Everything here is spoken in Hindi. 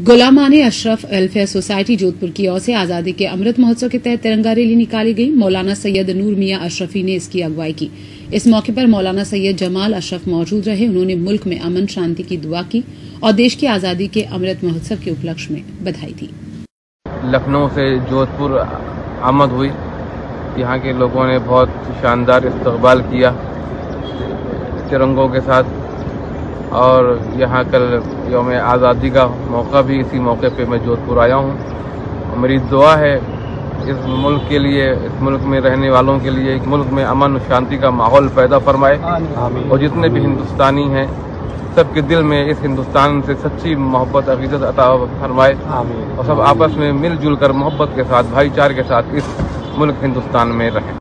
गुलामान अशरफ वेलफेयर सोसाइटी जोधपुर की ओर से आज़ादी के अमृत महोत्सव के तहत तिरंगा रैली निकाली गई। मौलाना सैयद नूर मियाँ अशरफी ने इसकी अगुवाई की। इस मौके पर मौलाना सैयद जमाल अशरफ मौजूद रहे। उन्होंने मुल्क में अमन शांति की दुआ की और देश की आज़ादी के अमृत महोत्सव के उपलक्ष्य में बधाई दी। लखनऊ से जोधपुर आमद हुई। यहाँ के लोगों ने बहुत शानदार इस्तकबाल किया तिरंगों के साथ। और यहाँ कल योम आज़ादी का मौका भी इसी मौके पे मैं जोधपुर आया हूँ। मेरी दुआ है इस मुल्क के लिए इस मुल्क में रहने वालों के लिए एक मुल्क में अमन शांति का माहौल पैदा फरमाए। और जितने भी हिंदुस्तानी हैं सबके दिल में इस हिंदुस्तान से सच्ची मोहब्बत अकीदत अता फरमाए। और सब आपस में मिलजुल कर मोहब्बत के साथ भाईचारे के साथ इस मुल्क हिंदुस्तान में रहें।